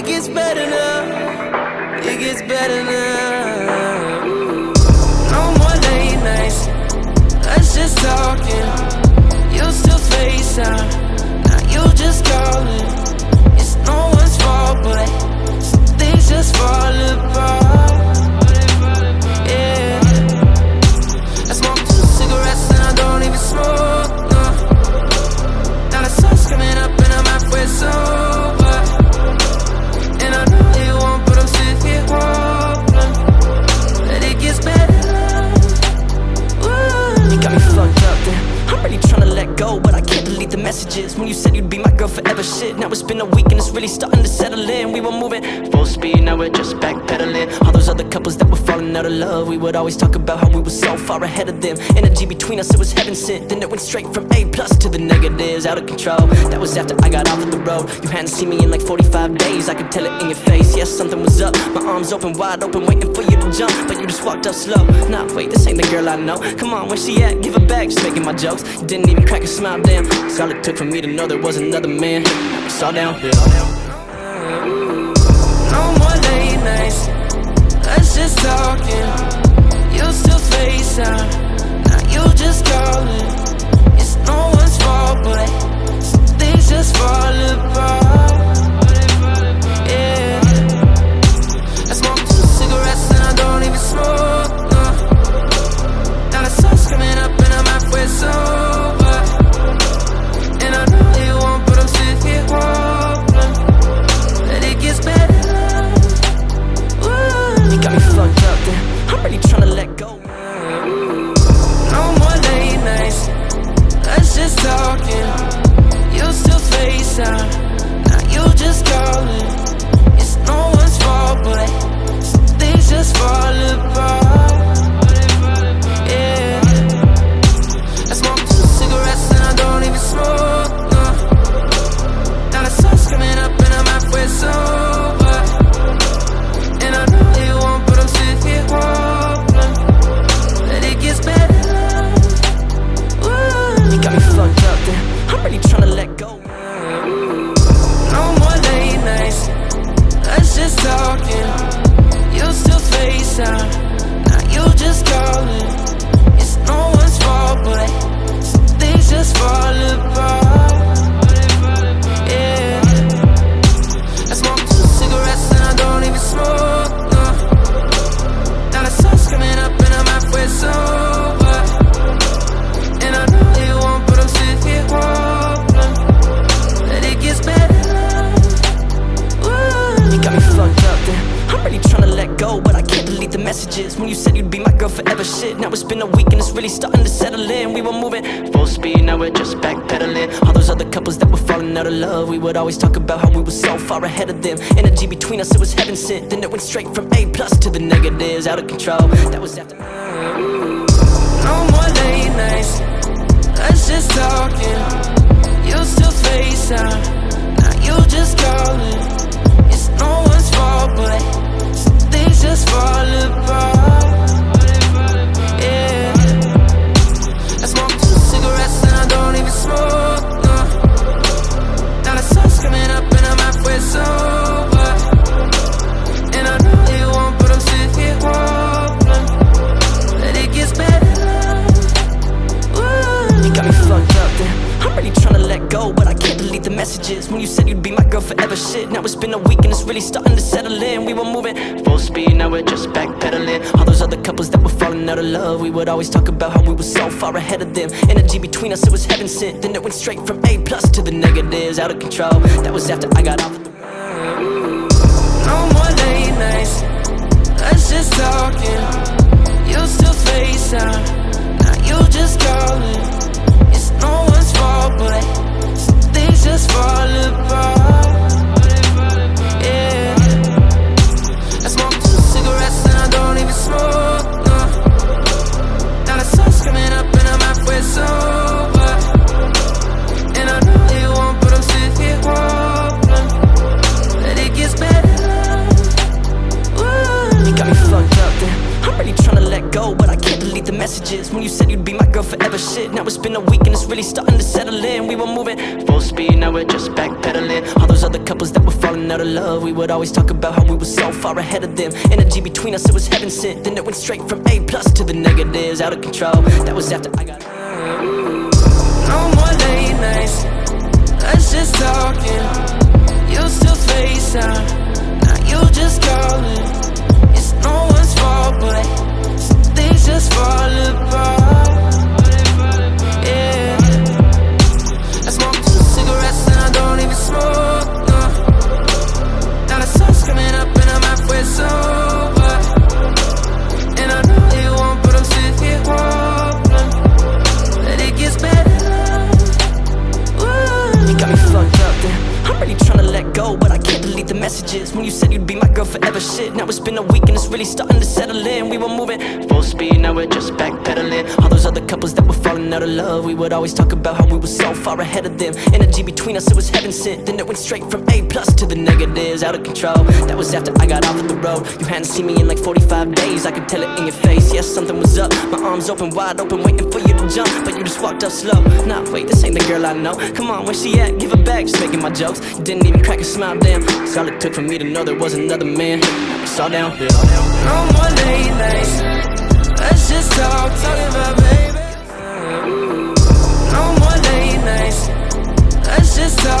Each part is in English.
It gets better now. It gets better now. No more late nights. Us just talking. You still FaceTime. Now you just calling. Shit. Now it's been a week and it's really starting to settle in. We were moving full speed, now we're just backpedaling. All those other couples that were falling out of love, we would always talk about how we were so far ahead of them. Energy between us, it was heaven sent. Then it went straight from A plus to the negatives, out of control. That was after I got off of the road. You hadn't seen me in like 45 days, I could tell it in your face. Yes, something was up. My arms open wide open, waiting for you to jump, but you just walked up slow. Nah, wait, this ain't the girl I know. Come on, where she at? Give her back, just making my jokes. You didn't even crack a smile, damn. It's all it took for me to know there was another man. It's all downhill. No more late nights. Us just talking. You still FaceTime. Now you just calling. It's no one's fault, but talking. Messages. When you said you'd be my girl forever, shit. Now it's been a week and it's really starting to settle in. We were moving full speed, now we're just backpedaling. All those other couples that were falling out of love, we would always talk about how we were so far ahead of them. Energy between us, it was heaven sent. Then it went straight from A plus to the negatives, out of control. That was after. Mm. No more late nights. Us just talking. You still FaceTime. Now you just calling. It's no one's fault, but just fall apart. Yeah. I smoke two cigarettes and I don't even smoke. No. Now the sun's coming up and I'm halfway sober. And I know you won't, but I'm sitting here hoping that it gets better. Ooh. You got me fucked up then. I'm really trying to let go, but I can't delete the messages. When you said you'd be my girl forever, shit. Now it's been a week and it's really starting to settle in. We were moving speed, now we're just backpedaling. All those other couples that were falling out of love, we would always talk about how we were so far ahead of them. Energy between us, it was heaven sent. Then it went straight from A plus to the negatives, out of control. That was after I got off No more late nights. Us just talking. You still FaceTime. Now you just calling. It's no one's fault, but things just fall apart. Messages. when you said you'd be my girl forever. Shit, now it's been a week and it's really starting to settle in. We were moving full speed, now we're just backpedaling. All those other couples that were falling out of love, we would always talk about how we were so far ahead of them. Energy between us, it was heaven sent. Then it went straight from A plus to the negatives, out of control. That was after I got. No more late nights. Let's just talking. You still FaceTime. Now but I can't the messages when you said you'd be my girl forever. Shit, now it's been a week and it's really starting to settle in. We were moving full speed, now we're just backpedaling. All those other couples that were falling out of love, we would always talk about how we were so far ahead of them. Energy between us, it was heaven sent. Then it went straight from A plus to the negatives, out of control. That was after I got off of the road. You hadn't seen me in like 45 days, I could tell it in your face. Yes, something was up. My arms open wide open, waiting for you to jump, but you just walked up slow. Nah, wait, this ain't the girl I know. Come on, where she at? Give her back, just making my jokes. Didn't even crack a smile, damn. It's all it took for me to know there was another man. It's all downhill. No more late nights. Let's just talk, talking about baby. No more late nights. Let's just talking.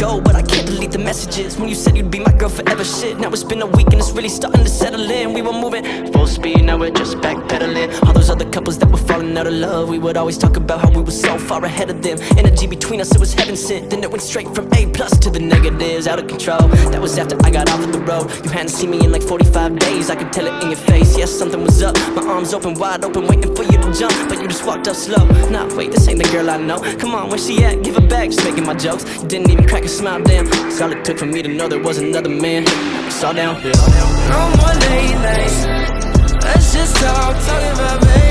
Go, but I delete the messages when you said you'd be my girl forever. Shit, now it's been a week and it's really starting to settle in. We were moving full speed, now we're just backpedaling. All those other couples that were falling out of love, we would always talk about how we were so far ahead of them. Energy between us, it was heaven sent. Then it went straight from A plus to the negatives, out of control. That was after I got off of the road. You hadn't seen me in like 45 days, I could tell it in your face. Yes, something was up. My arms open wide open, waiting for you to jump, but you just walked up slow. Nah, wait, this ain't the girl I know. Come on, where she at? Give her back, just making my jokes. You didn't even crack a smile, damn. It's all it took for me to know there was another man. It's all downhill. No more late nights. Let's just talk, talking about baby.